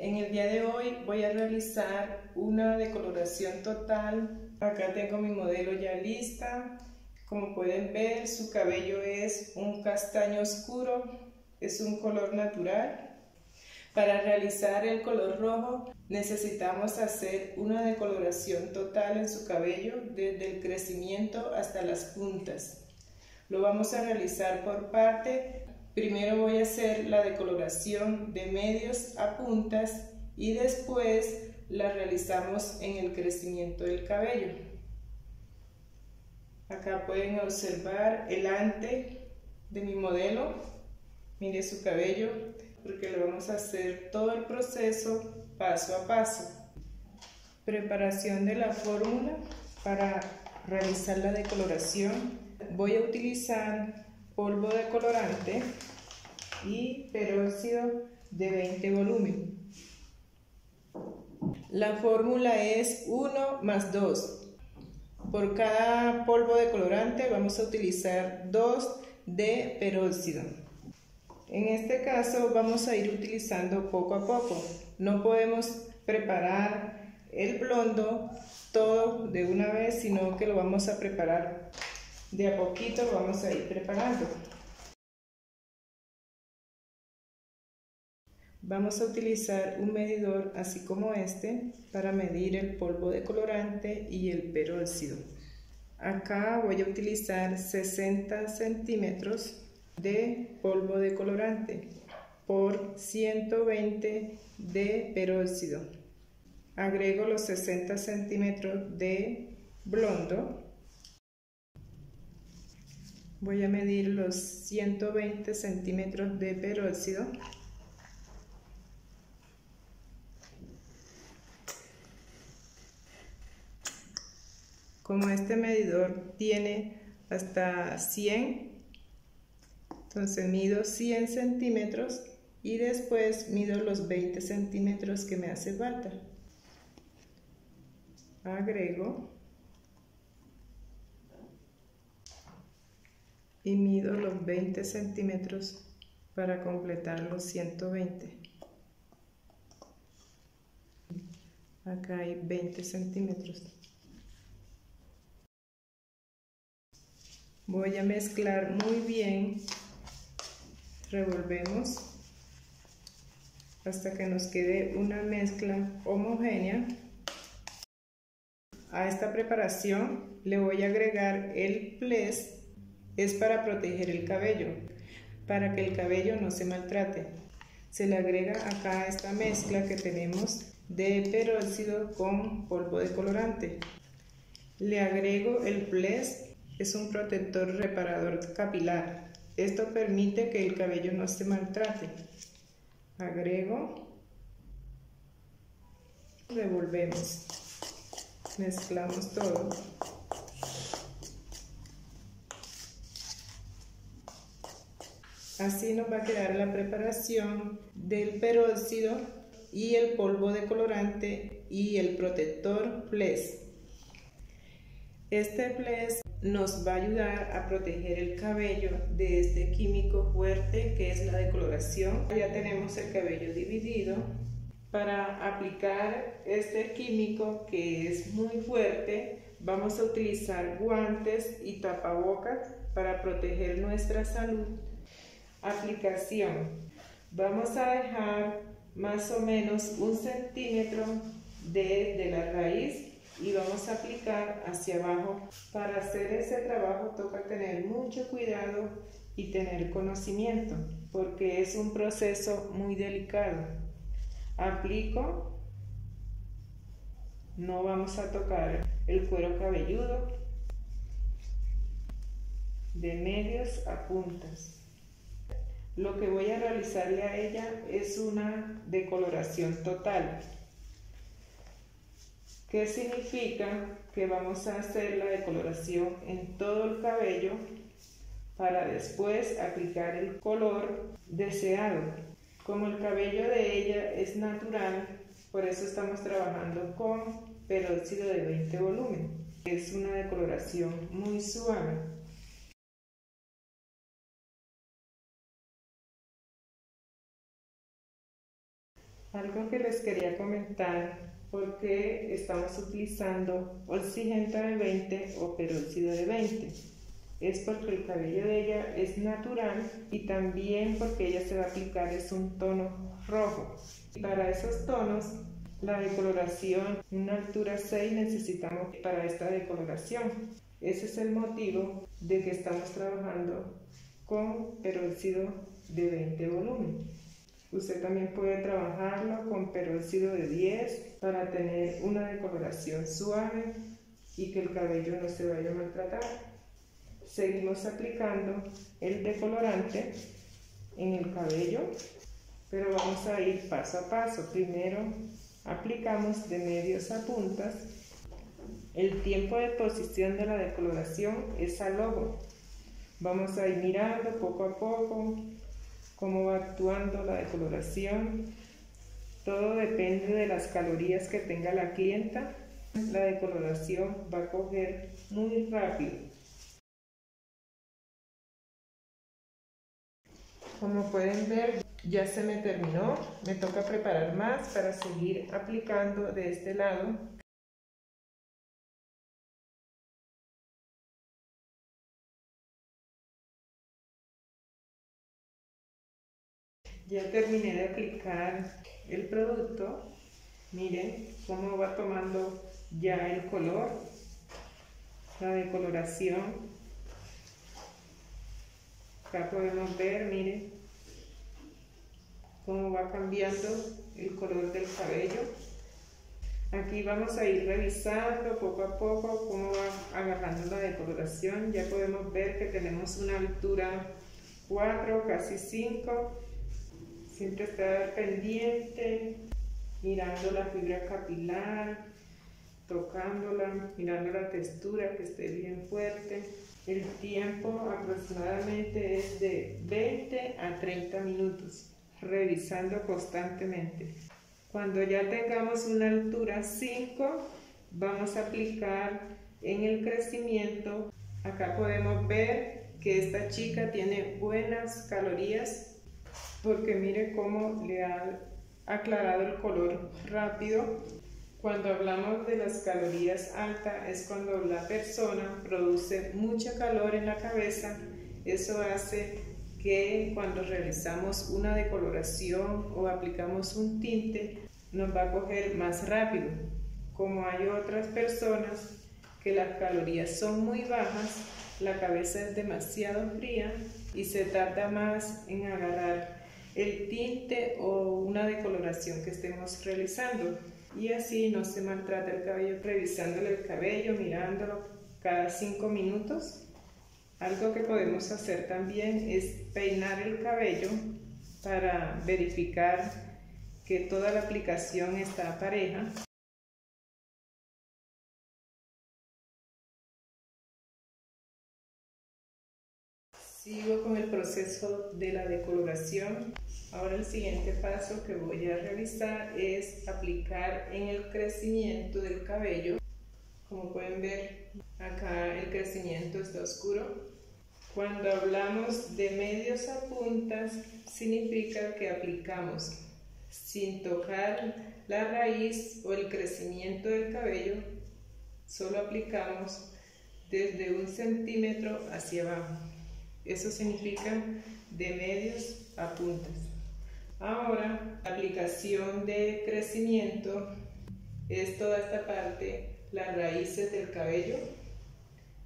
En el día de hoy voy a realizar una decoloración total. Acá tengo mi modelo ya lista. Como pueden ver, su cabello es un castaño oscuro, es un color natural. Para realizar el color rojo necesitamos hacer una decoloración total en su cabello desde el crecimiento hasta las puntas. Lo vamos a realizar por parte Primero voy a hacer la decoloración de medios a puntas y después la realizamos en el crecimiento del cabello. Acá pueden observar el ante de mi modelo. Mire su cabello porque le vamos a hacer todo el proceso paso a paso. Preparación de la fórmula para realizar la decoloración. Voy a utilizar polvo de colorante y peróxido de 20 volumen. La fórmula es 1 más 2. Por cada polvo de colorante vamos a utilizar 2 de peróxido. En este caso vamos a ir utilizando poco a poco. No podemos preparar el blondo todo de una vez, sino que lo vamos a preparar de a poquito lo vamos a ir preparando. Vamos a utilizar un medidor así como este para medir el polvo de colorante y el peróxido. Acá voy a utilizar 60 centímetros de polvo de colorante por 120 de peróxido. Agrego los 60 centímetros de blondo Voy a medir los 120 centímetros de peróxido. Como este medidor tiene hasta 100, entonces mido 100 centímetros y después mido los 20 centímetros que me hace falta. Agrego y mido los 20 centímetros para completar los 120. Acá hay 20 centímetros. Voy a mezclar muy bien. Revolvemos hasta que nos quede una mezcla homogénea. A esta preparación le voy a agregar el ples es para proteger el cabello, para que el cabello no se maltrate. Se le agrega acá esta mezcla que tenemos de peróxido con polvo de colorante. Le agrego el Ples, es un protector reparador capilar. Esto permite que el cabello no se maltrate. Agrego, revolvemos, mezclamos todo. Así nos va a quedar la preparación del peróxido y el polvo de colorante y el protector Ples. Este Ples nos va a ayudar a proteger el cabello de este químico fuerte que es la decoloración. Ya tenemos el cabello dividido. Para aplicar este químico que es muy fuerte, vamos a utilizar guantes y tapabocas para proteger nuestra salud Aplicación. Vamos a dejar más o menos un centímetro de, la raíz y vamos a aplicar hacia abajo. Para hacer ese trabajo toca tener mucho cuidado y tener conocimiento porque es un proceso muy delicado. Aplico, no vamos a tocar el cuero cabelludo de medios a puntas. Lo que voy a realizarle a ella es una decoloración total. ¿Qué significa? Que vamos a hacer la decoloración en todo el cabello para después aplicar el color deseado. Como el cabello de ella es natural, por eso estamos trabajando con peróxido de 20 volumen. Es una decoloración muy suave. Algo que les quería comentar, porque estamos utilizando oxigenta de 20 o peróxido de 20. Es porque el cabello de ella es natural y también porque ella se va a aplicar es un tono rojo. Para esos tonos, la decoloración, una altura 6 necesitamos para esta decoloración. Ese es el motivo de que estamos trabajando con peróxido de 20 volumen. Usted también puede trabajarlo con peróxido de 10 para tener una decoloración suave y que el cabello no se vaya a maltratar. Seguimos aplicando el decolorante en el cabello, pero vamos a ir paso a paso. Primero aplicamos de medios a puntas. El tiempo de posición de la decoloración es al ojo. Vamos a ir mirando poco a poco cómo va actuando la decoloración. Todo depende de las calorías que tenga la clienta. La decoloración va a coger muy rápido. Como pueden ver, ya se me terminó. Me toca preparar más para seguir aplicando de este lado Ya terminé de aplicar el producto. Miren cómo va tomando ya el color, la decoloración. Acá podemos ver, miren, cómo va cambiando el color del cabello. Aquí vamos a ir revisando poco a poco cómo va agarrando la decoloración. Ya podemos ver que tenemos una altura 4, casi 5 Siempre estar pendiente, mirando la fibra capilar, tocándola, mirando la textura que esté bien fuerte. El tiempo aproximadamente es de 20 a 30 minutos, revisando constantemente. Cuando ya tengamos una altura 5, vamos a aplicar en el crecimiento. Acá podemos ver que esta chica tiene buenas calorías porque mire cómo le ha aclarado el color rápido. Cuando hablamos de las calorías altas es cuando la persona produce mucha calor en la cabeza. Eso hace que cuando realizamos una decoloración o aplicamos un tinte nos va a coger más rápido. Como hay otras personas que las calorías son muy bajas, la cabeza es demasiado fría y se tarda más en agarrar el tinte o una decoloración que estemos realizando. Y así no se maltrata el cabello revisándole el cabello, mirándolo cada cinco minutos. Algo que podemos hacer también es peinar el cabello para verificar que toda la aplicación está pareja. Sigo con el proceso de la decoloración. Ahora el siguiente paso que voy a realizar es aplicar en el crecimiento del cabello. Como pueden ver, acá el crecimiento está oscuro. Cuando hablamos de medios a puntas, significa que aplicamos sin tocar la raíz o el crecimiento del cabello, solo aplicamos desde un centímetro hacia abajo. Eso significa de medios a puntas. Ahora, aplicación de crecimiento es toda esta parte, las raíces del cabello,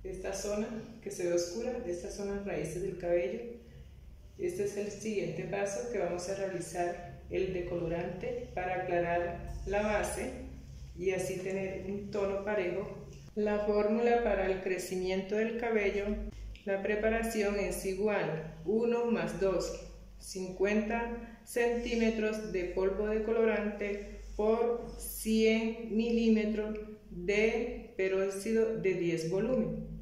esta zona que se ve oscura, estas son las raíces del cabello. Este es el siguiente paso que vamos a realizar el decolorante para aclarar la base y así tener un tono parejo. La fórmula para el crecimiento del cabello la preparación es igual, 1 más 2, 50 centímetros de polvo de colorante por 100 milímetros de peróxido de 10 volumen.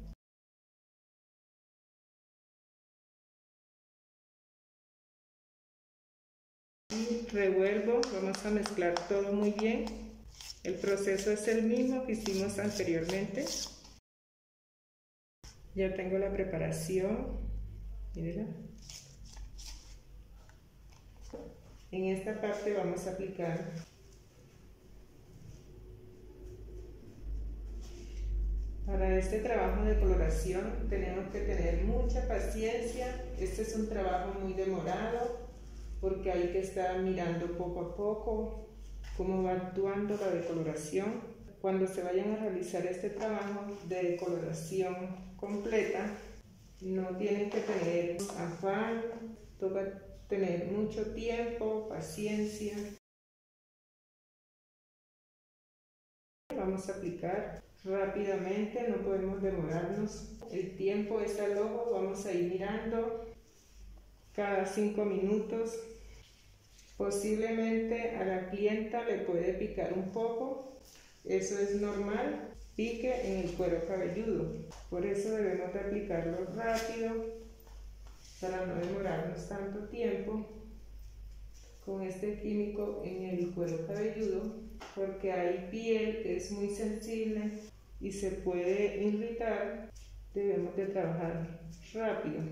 Y revuelvo, vamos a mezclar todo muy bien. El proceso es el mismo que hicimos anteriormente. Ya tengo la preparación. Mírenla. En esta parte vamos a aplicar Para este trabajo de coloración tenemos que tener mucha paciencia. Este es un trabajo muy demorado porque hay que estar mirando poco a poco cómo va actuando la decoloración. Cuando se vayan a realizar este trabajo de decoloración completa, no tienen que tener afán, toca tener mucho tiempo, paciencia. Vamos a aplicar rápidamente, no podemos demorarnos. El tiempo es al vamos a ir mirando cada cinco minutos. Posiblemente a la clienta le puede picar un poco, eso es normal, pique en el cuero cabelludo. Por eso debemos de aplicarlo rápido para no demorarnos tanto tiempo con este químico en el cuero cabelludo porque hay piel que es muy sensible y se puede irritar, debemos de trabajar rápido.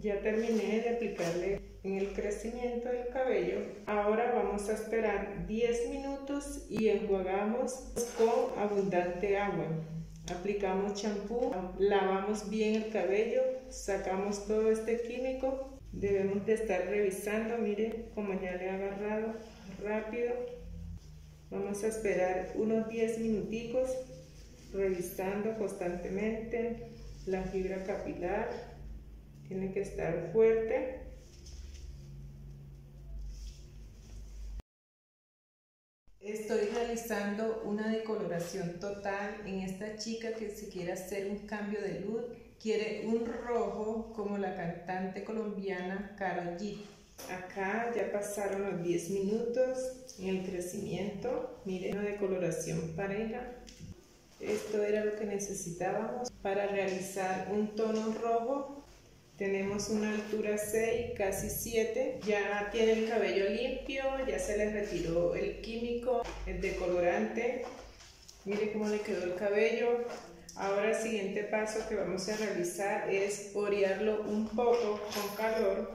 Ya terminé de aplicarle en el crecimiento del cabello. Ahora vamos a esperar 10 minutos y enjuagamos con abundante agua. Aplicamos champú, lavamos bien el cabello, sacamos todo este químico. Debemos de estar revisando, miren como ya le he agarrado rápido. Vamos a esperar unos 10 minuticos revisando constantemente la fibra capilar tiene que estar fuerte. Estoy realizando una decoloración total en esta chica que si quiere hacer un cambio de luz, quiere un rojo como la cantante colombiana Karol G. Acá ya pasaron los 10 minutos en el crecimiento. Miren, una decoloración pareja. Esto era lo que necesitábamos para realizar un tono rojo tenemos una altura 6, casi 7. Ya tiene el cabello limpio, ya se le retiró el químico, el decolorante. Mire cómo le quedó el cabello. Ahora el siguiente paso que vamos a realizar es orearlo un poco con calor.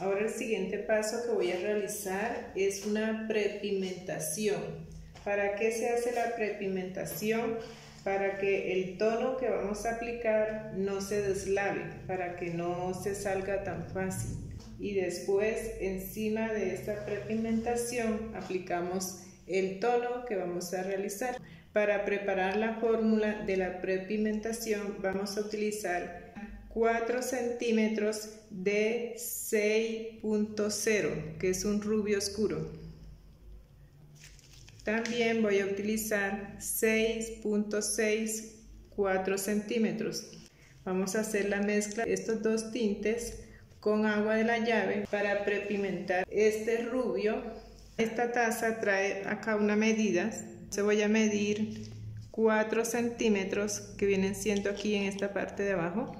Ahora el siguiente paso que voy a realizar es una prepigmentación. ¿Para qué se hace la prepigmentación? Para que el tono que vamos a aplicar no se deslave, para que no se salga tan fácil. Y después, encima de esta prepigmentación, aplicamos el tono que vamos a realizar. Para preparar la fórmula de la prepigmentación vamos a utilizar 4 centímetros de 6.0, que es un rubio oscuro. También voy a utilizar 6.64 centímetros. Vamos a hacer la mezcla de estos dos tintes con agua de la llave para prepimentar este rubio. Esta taza trae acá una medida. Se voy a medir 4 centímetros que vienen siendo aquí en esta parte de abajo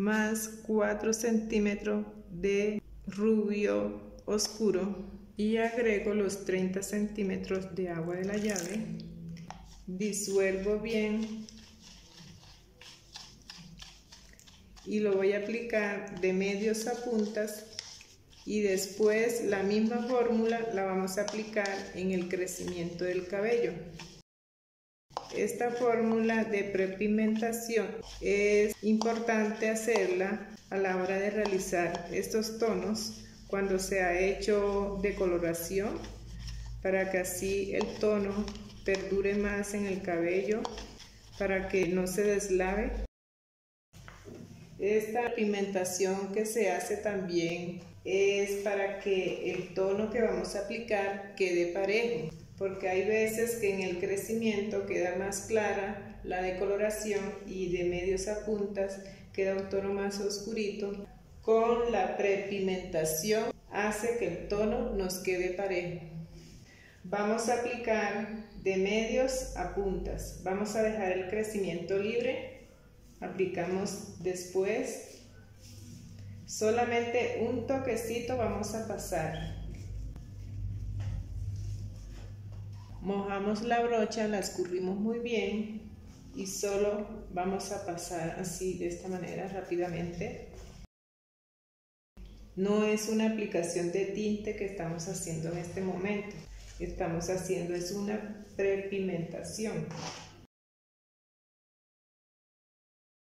más 4 centímetros de rubio oscuro y agrego los 30 centímetros de agua de la llave. Disuelvo bien y lo voy a aplicar de medios a puntas y después la misma fórmula la vamos a aplicar en el crecimiento del cabello. Esta fórmula de prepigmentación es importante hacerla a la hora de realizar estos tonos cuando se ha hecho decoloración para que así el tono perdure más en el cabello para que no se deslave. Esta pigmentación que se hace también es para que el tono que vamos a aplicar quede parejo, porque hay veces que en el crecimiento queda más clara la decoloración y de medios a puntas queda un tono más oscurito con la prepigmentación hace que el tono nos quede parejo. Vamos a aplicar de medios a puntas. Vamos a dejar el crecimiento libre aplicamos después. Solamente un toquecito vamos a pasar. Mojamos la brocha, la escurrimos muy bien y solo vamos a pasar así de esta manera rápidamente. No es una aplicación de tinte que estamos haciendo en este momento. Estamos haciendo es una prepigmentación.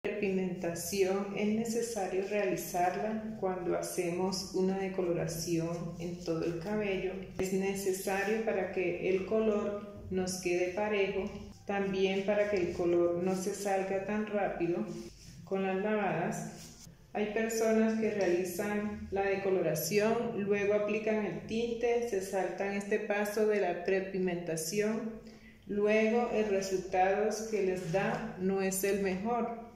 Prepigmentación es necesario realizarla cuando hacemos una decoloración en todo el cabello. Es necesario para que el color nos quede parejo, también para que el color no se salga tan rápido con las lavadas hay personas que realizan la decoloración, luego aplican el tinte, se saltan este paso de la prepigmentación, luego el resultado que les da no es el mejor.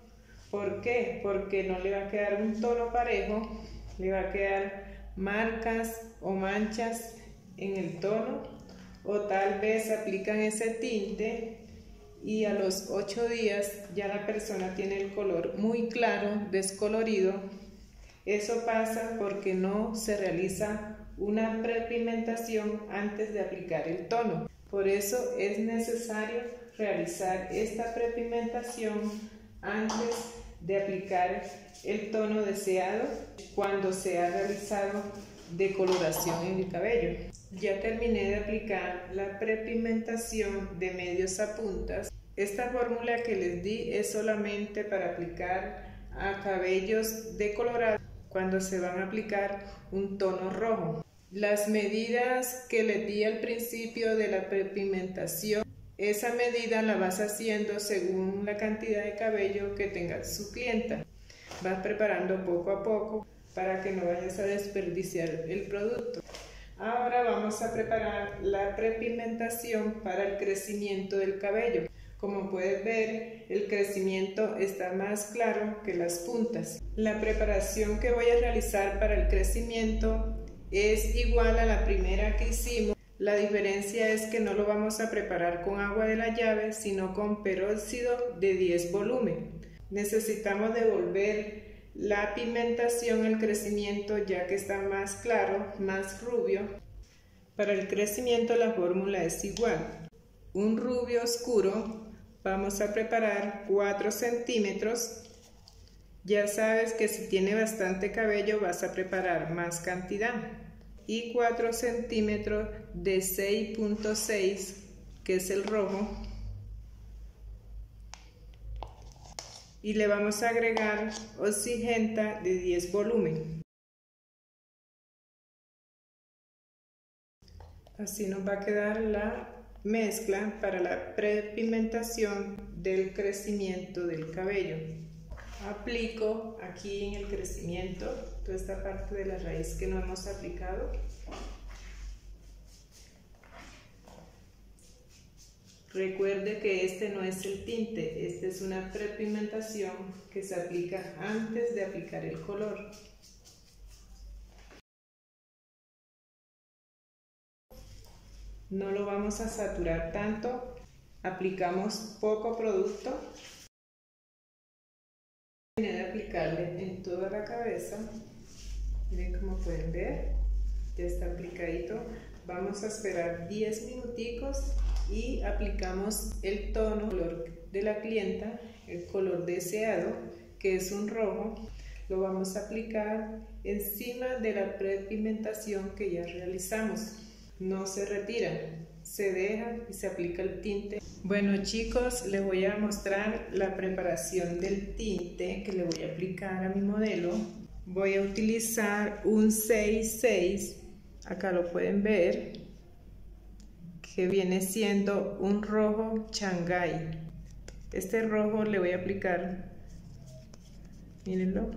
¿Por qué? Porque no le va a quedar un tono parejo, le va a quedar marcas o manchas en el tono o tal vez aplican ese tinte y a los 8 días ya la persona tiene el color muy claro, descolorido. Eso pasa porque no se realiza una prepigmentación antes de aplicar el tono. Por eso es necesario realizar esta prepigmentación antes de aplicar el tono deseado cuando se ha realizado decoloración en el cabello. Ya terminé de aplicar la prepigmentación de medios a puntas. Esta fórmula que les di es solamente para aplicar a cabellos decolorados cuando se van a aplicar un tono rojo. Las medidas que les di al principio de la prepigmentación, esa medida la vas haciendo según la cantidad de cabello que tenga su clienta. Vas preparando poco a poco para que no vayas a desperdiciar el producto. Ahora vamos a preparar la prepigmentación para el crecimiento del cabello. Como puedes ver, el crecimiento está más claro que las puntas. La preparación que voy a realizar para el crecimiento es igual a la primera que hicimos. La diferencia es que no lo vamos a preparar con agua de la llave, sino con peróxido de 10 volumen. Necesitamos devolver la pigmentación al crecimiento ya que está más claro, más rubio. Para el crecimiento la fórmula es igual. Un rubio oscuro Vamos a preparar 4 centímetros. Ya sabes que si tiene bastante cabello vas a preparar más cantidad. Y 4 centímetros de 6.6, que es el rojo. Y le vamos a agregar oxigenta de 10 volumen. Así nos va a quedar la mezcla para la prepigmentación del crecimiento del cabello. Aplico aquí en el crecimiento toda esta parte de la raíz que no hemos aplicado. Recuerde que este no es el tinte, este es una prepigmentación que se aplica antes de aplicar el color. No lo vamos a saturar tanto, aplicamos poco producto. Terminé de aplicarle en toda la cabeza, miren como pueden ver, ya está aplicadito. Vamos a esperar 10 minuticos y aplicamos el tono color de la clienta, el color deseado, que es un rojo. Lo vamos a aplicar encima de la prepigmentación que ya realizamos no se retira, se deja y se aplica el tinte. Bueno chicos, les voy a mostrar la preparación del tinte que le voy a aplicar a mi modelo. Voy a utilizar un 66, acá lo pueden ver, que viene siendo un rojo Shanghai. Este rojo le voy a aplicar, mírenlo.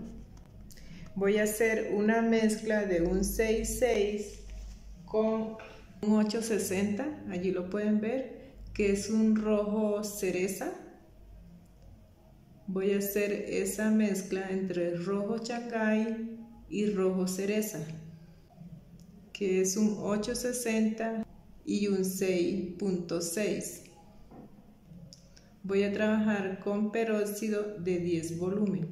Voy a hacer una mezcla de un 66 con un 860, allí lo pueden ver, que es un rojo cereza. Voy a hacer esa mezcla entre rojo changay y rojo cereza, que es un 860 y un 6.6. voy a trabajar con peróxido de 10 volumen.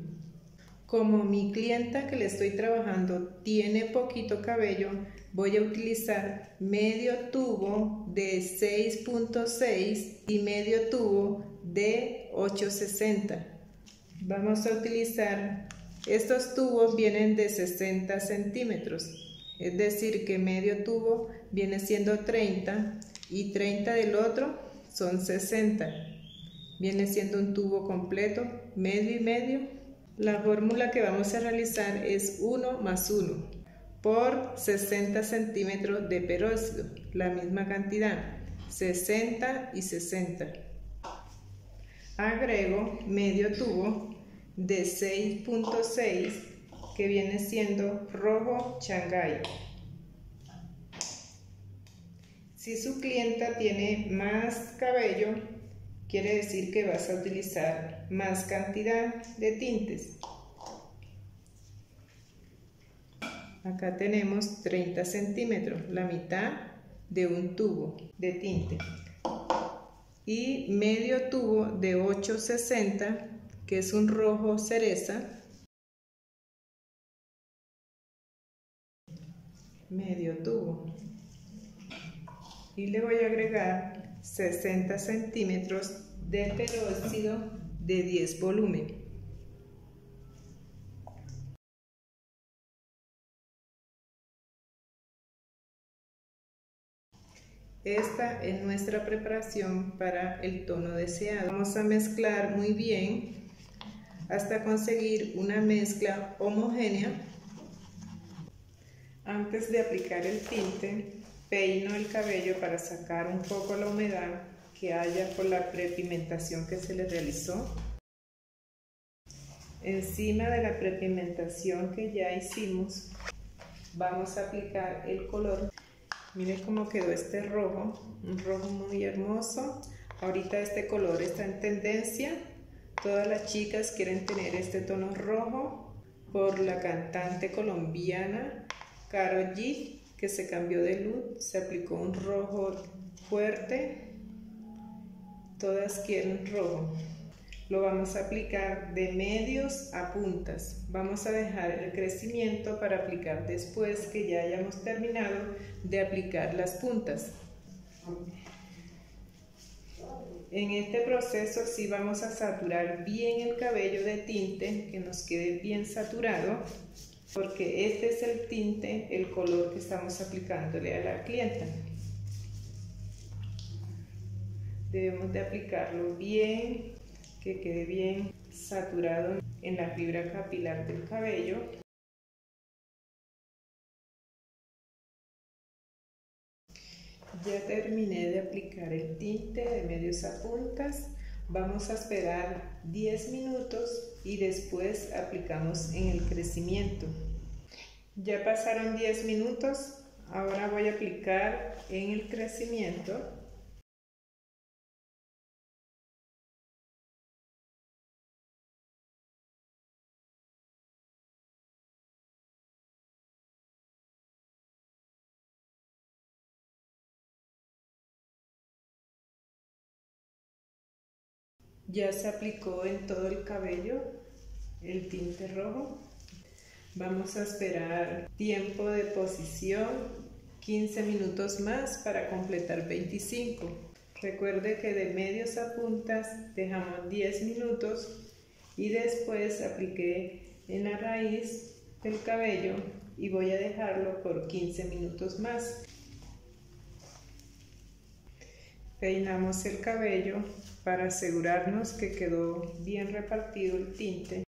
Como mi clienta que le estoy trabajando tiene poquito cabello, voy a utilizar medio tubo de 6.6 y medio tubo de 860. Vamos a utilizar, estos tubos vienen de 60 centímetros, es decir que medio tubo viene siendo 30 y 30 del otro son 60. Viene siendo un tubo completo, medio y medio. La fórmula que vamos a realizar es 1 más 1 por 60 centímetros de peróxido, la misma cantidad, 60 y 60. Agrego medio tubo de 6.6 que viene siendo rojo Shanghai. Si su clienta tiene más cabello, quiere decir que vas a utilizar más cantidad de tintes. Acá tenemos 30 centímetros, la mitad de un tubo de tinte. Y medio tubo de 860, que es un rojo cereza. Medio tubo. Y le voy a agregar 60 centímetros de peróxido de 10 volumen. Esta es nuestra preparación para el tono deseado. Vamos a mezclar muy bien hasta conseguir una mezcla homogénea. Antes de aplicar el tinte, peino el cabello para sacar un poco la humedad que haya por la prepimentación que se le realizó. Encima de la prepimentación que ya hicimos, vamos a aplicar el color Miren cómo quedó este rojo, un rojo muy hermoso. Ahorita este color está en tendencia. Todas las chicas quieren tener este tono rojo por la cantante colombiana Karol G, que se cambió de luz, se aplicó un rojo fuerte. Todas quieren rojo lo vamos a aplicar de medios a puntas. Vamos a dejar el crecimiento para aplicar después que ya hayamos terminado de aplicar las puntas. En este proceso sí vamos a saturar bien el cabello de tinte, que nos quede bien saturado, porque este es el tinte, el color que estamos aplicándole a la clienta. Debemos de aplicarlo bien que quede bien saturado en la fibra capilar del cabello. Ya terminé de aplicar el tinte de medios a puntas. Vamos a esperar 10 minutos y después aplicamos en el crecimiento. Ya pasaron 10 minutos, ahora voy a aplicar en el crecimiento. Ya se aplicó en todo el cabello el tinte rojo. Vamos a esperar tiempo de posición 15 minutos más para completar 25. Recuerde que de medios a puntas dejamos 10 minutos y después apliqué en la raíz del cabello y voy a dejarlo por 15 minutos más. Peinamos el cabello para asegurarnos que quedó bien repartido el tinte.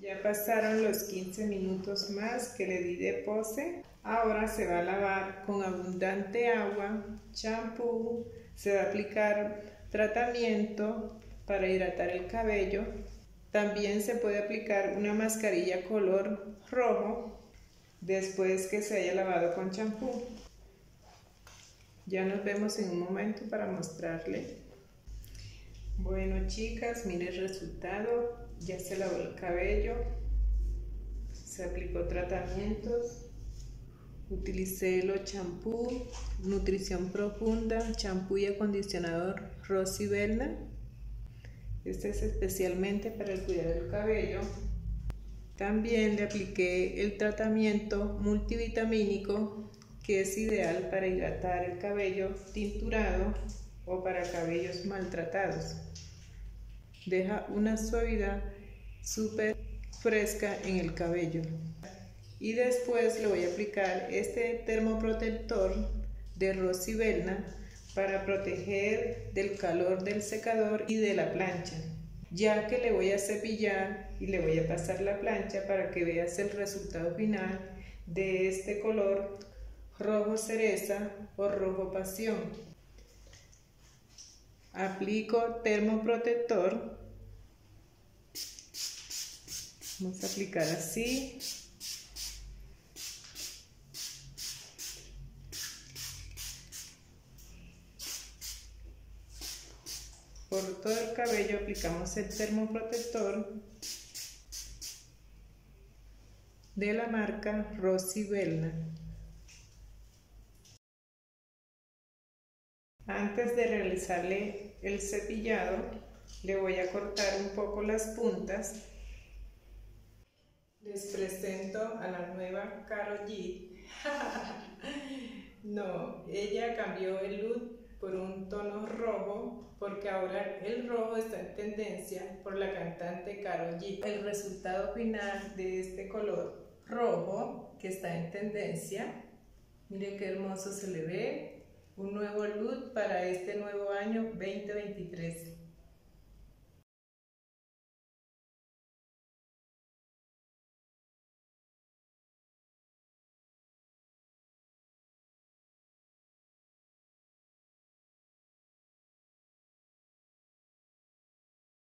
Ya pasaron los 15 minutos más que le di de pose. Ahora se va a lavar con abundante agua, champú, se va a aplicar tratamiento para hidratar el cabello. También se puede aplicar una mascarilla color rojo después que se haya lavado con champú. Ya nos vemos en un momento para mostrarle. Bueno chicas, mire el resultado. ya se lavó el cabello, se aplicó tratamientos, utilicé los champú, nutrición profunda, champú y acondicionador Rosy Berna. Este es especialmente para el cuidado del cabello. También le apliqué el tratamiento multivitamínico que es ideal para hidratar el cabello tinturado o para cabellos maltratados. Deja una suavidad súper fresca en el cabello. Y después le voy a aplicar este termoprotector de Rosy para proteger del calor del secador y de la plancha ya que le voy a cepillar y le voy a pasar la plancha para que veas el resultado final de este color rojo cereza o rojo pasión. Aplico termoprotector. Vamos a aplicar así. Por todo el cabello aplicamos el termoprotector de la marca Rosy Belna. Antes de realizarle el cepillado, le voy a cortar un poco las puntas. Les presento a la nueva Karol G. no, ella cambió el look por un tono rojo, porque ahora el rojo está en tendencia por la cantante Karol G. El resultado final de este color rojo, que está en tendencia, miren qué hermoso se le ve, un nuevo look para este nuevo año 2023.